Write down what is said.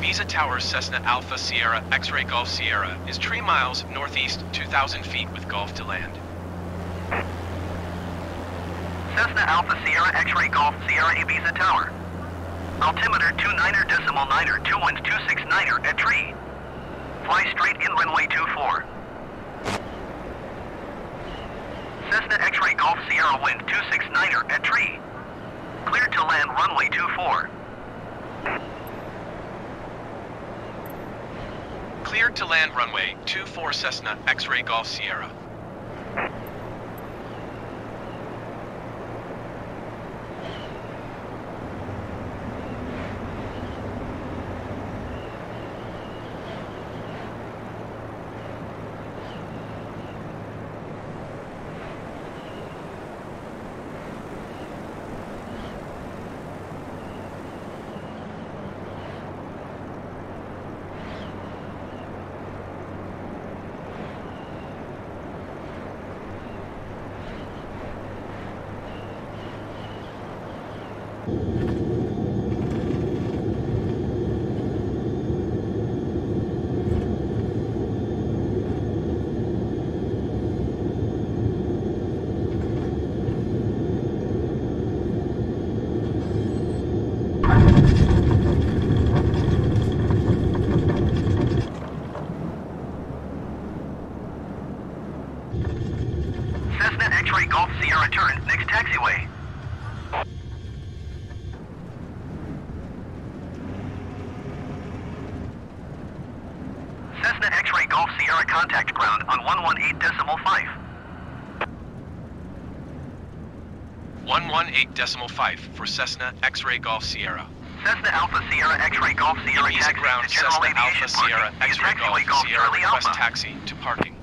Ibiza Towers Cessna Alpha Sierra X-Ray Golf Sierra is 3 miles northeast, 2,000 feet with Gulf to land. Cessna Alpha Sierra X-Ray Golf Sierra Ibiza Tower. Altimeter 29er decimal 9er 2 winds 269er at tree. Fly straight in runway 24. Cessna X-Ray Golf Sierra wind 269er at tree. Cleared to land runway 24. Cleared to land runway 24 Cessna X-Ray Golf Sierra. Cessna X-Ray Golf Sierra turn next taxiway. Cessna X-Ray Golf Sierra contact ground on 118 decimal 5. 118 decimal 5 for Cessna X-Ray Golf Sierra. Cessna Alpha Sierra X-Ray Golf Sierra taxi ground to General Cessna Aviation Alpha Sierra parking. Use X-Ray Golf Sierra request Alpha. taxi to parking.